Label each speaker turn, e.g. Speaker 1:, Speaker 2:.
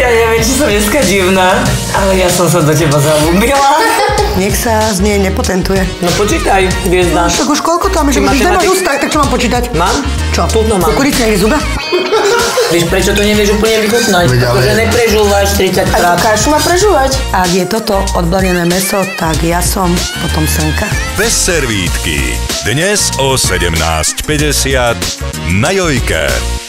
Speaker 1: Ja neviem, či som dneska divná, ale ja som sa do teba zalúbila.
Speaker 2: Nech sa z nej nepotentuje.
Speaker 1: No počítaj, hviezda.
Speaker 2: No, tak už koľko tam, že už nemáš ústa, tak čo mám počítať?
Speaker 1: Mám?
Speaker 2: Čo?
Speaker 1: Tutno mám.
Speaker 2: Kukurica je zuba?
Speaker 1: Vieš, prečo to nevieš úplne vychutnať? Pretože neprežúvaš 30 krát.
Speaker 3: A kašu má prežúvať.
Speaker 2: Ak je toto odblanené meso, tak ja som potom senka.
Speaker 4: Bez servítky. Dnes o 17.50 na Jojke.